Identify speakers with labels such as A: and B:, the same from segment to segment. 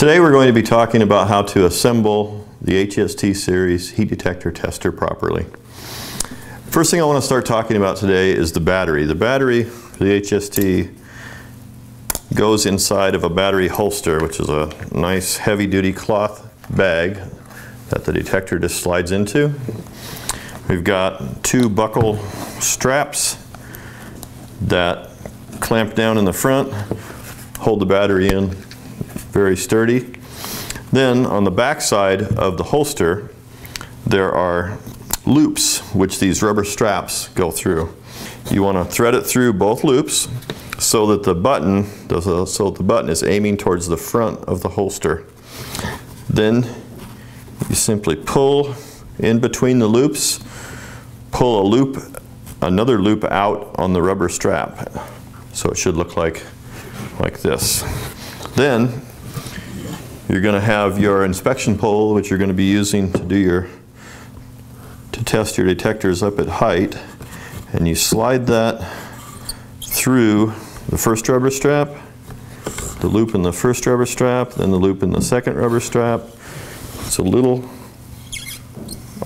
A: Today we're going to be talking about how to assemble the HST series heat detector tester properly. First thing I want to start talking about today is the battery. The battery the HST goes inside of a battery holster, which is a nice heavy duty cloth bag that the detector just slides into. We've got two buckle straps that clamp down in the front, hold the battery in very sturdy. Then on the back side of the holster, there are loops which these rubber straps go through. You want to thread it through both loops so that the button so the button is aiming towards the front of the holster. Then you simply pull in between the loops, pull a loop, another loop out on the rubber strap. So it should look like like this. Then you're going to have your inspection pole, which you're going to be using to do your to test your detectors up at height, and you slide that through the first rubber strap, the loop in the first rubber strap, then the loop in the second rubber strap. It's a little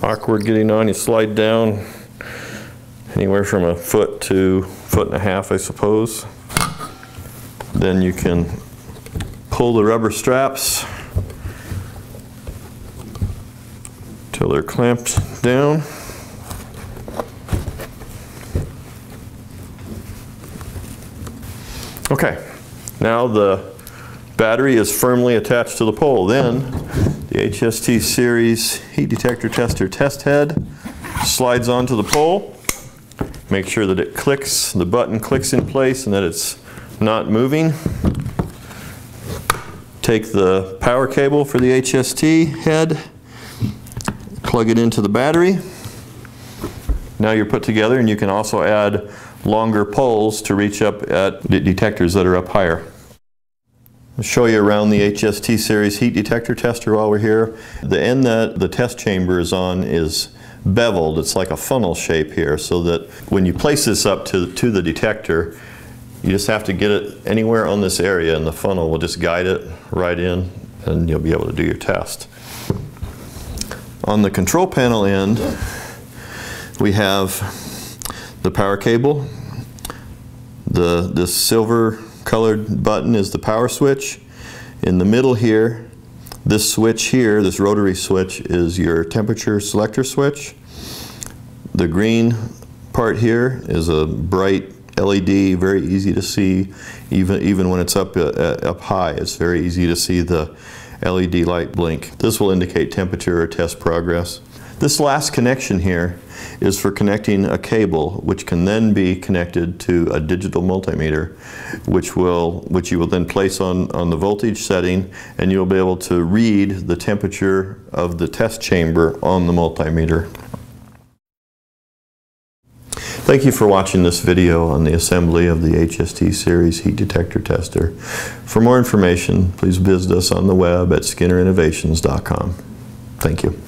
A: awkward getting on. You slide down anywhere from a foot to foot and a half, I suppose. Then you can pull the rubber straps till they're clamped down. Okay, now the battery is firmly attached to the pole. Then the HST series heat detector tester test head slides onto the pole. Make sure that it clicks, the button clicks in place and that it's not moving. Take the power cable for the HST head, plug it into the battery. Now you're put together and you can also add longer poles to reach up at detectors that are up higher. I'll show you around the HST series heat detector tester while we're here. The end that the test chamber is on is beveled. It's like a funnel shape here so that when you place this up to, to the detector, you just have to get it anywhere on this area and the funnel will just guide it right in and you'll be able to do your test. On the control panel end, we have the power cable. The, this silver colored button is the power switch. In the middle here, this switch here, this rotary switch, is your temperature selector switch. The green part here is a bright LED, very easy to see, even, even when it's up, uh, up high, it's very easy to see the LED light blink. This will indicate temperature or test progress. This last connection here is for connecting a cable which can then be connected to a digital multimeter which will which you will then place on, on the voltage setting and you'll be able to read the temperature of the test chamber on the multimeter. Thank you for watching this video on the assembly of the HST series heat detector tester. For more information, please visit us on the web at skinnerinnovations.com. Thank you.